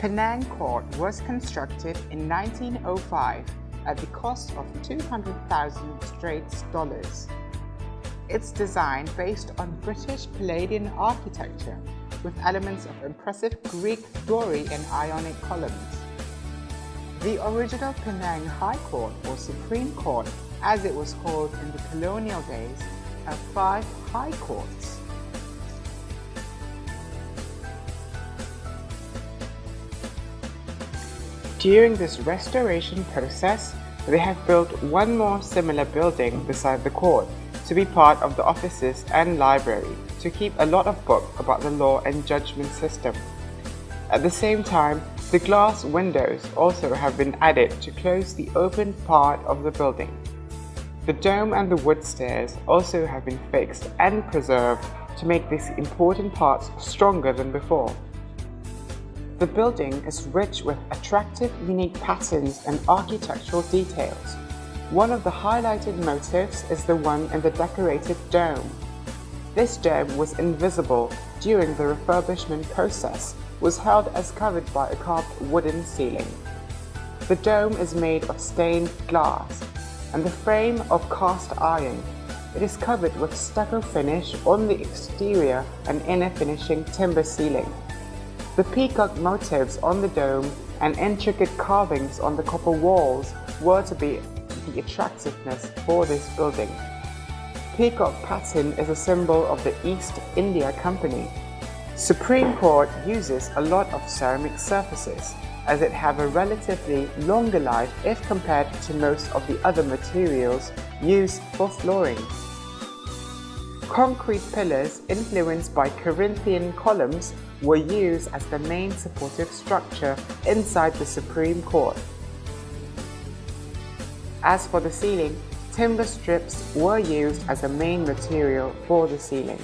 Penang Court was constructed in 1905 at the cost of 200,000 Straits dollars. It's design based on British Palladian architecture with elements of impressive Greek Doric and Ionic columns. The original Penang High Court or Supreme Court, as it was called in the colonial days, had five high courts. During this restoration process, they have built one more similar building beside the court to be part of the offices and library to keep a lot of books about the law and judgment system. At the same time, the glass windows also have been added to close the open part of the building. The dome and the wood stairs also have been fixed and preserved to make these important parts stronger than before. The building is rich with attractive, unique patterns and architectural details. One of the highlighted motifs is the one in the decorated dome. This dome was invisible during the refurbishment process, was held as covered by a carved wooden ceiling. The dome is made of stained glass and the frame of cast iron. It is covered with stucco finish on the exterior and inner finishing timber ceiling. The peacock motifs on the dome and intricate carvings on the copper walls were to be the attractiveness for this building. Peacock pattern is a symbol of the East India Company. Supreme Court uses a lot of ceramic surfaces as it have a relatively longer life if compared to most of the other materials used for flooring. Concrete pillars influenced by Corinthian columns were used as the main supportive structure inside the Supreme Court. As for the ceiling, timber strips were used as a main material for the ceiling.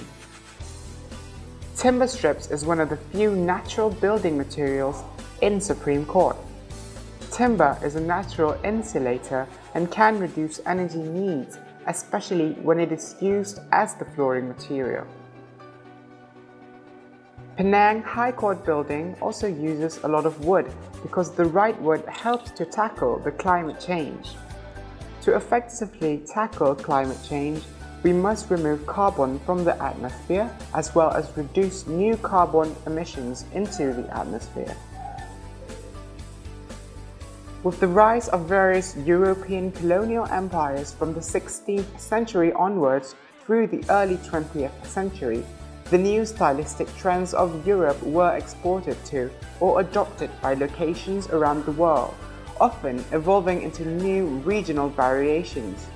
Timber strips is one of the few natural building materials in Supreme Court. Timber is a natural insulator and can reduce energy needs, especially when it is used as the flooring material. Penang High Court building also uses a lot of wood because the right wood helps to tackle the climate change. To effectively tackle climate change, we must remove carbon from the atmosphere as well as reduce new carbon emissions into the atmosphere. With the rise of various European colonial empires from the 16th century onwards through the early 20th century, the new stylistic trends of Europe were exported to or adopted by locations around the world, often evolving into new regional variations.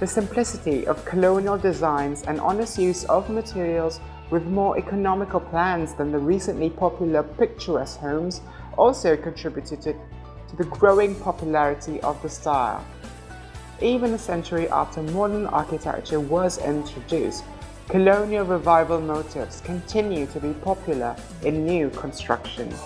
The simplicity of colonial designs and honest use of materials with more economical plans than the recently popular picturesque homes also contributed to, to the growing popularity of the style. Even a century after modern architecture was introduced, colonial revival motifs continue to be popular in new constructions.